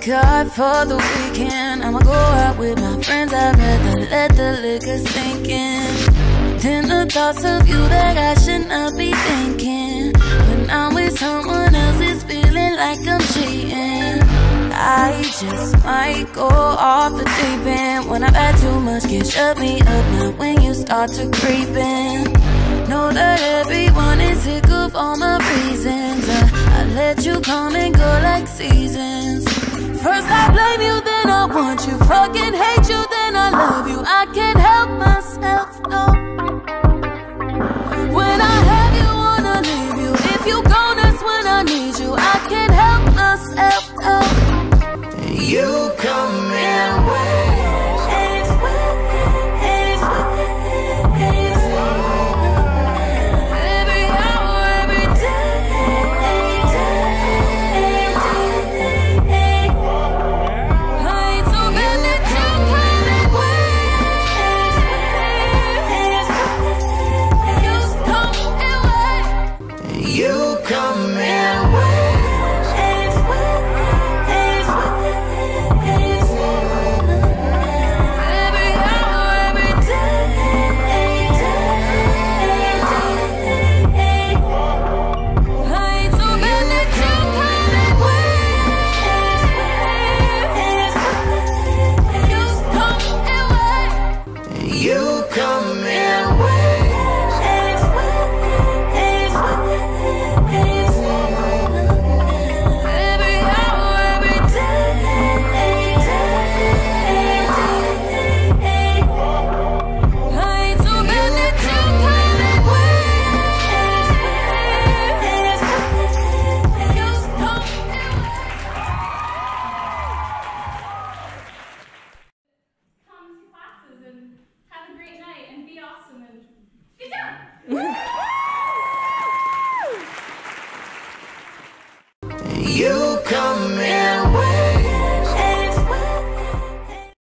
for the weekend. I'ma go out with my friends. I'd rather let the liquor sink in. Than the thoughts of you that I should not be thinking. When I'm with someone else, it's feeling like I'm cheating. I just might go off the deep end When I've had too much, can shut me up Now when you start to creep in Know that everyone is sick of all my reasons uh, I let you come and go like seasons First I blame you, then I want you. Fucking hate you, then I love you. I can't help myself, no. When I have you, wanna leave you. If you go, that's when I need you. I can't help myself, You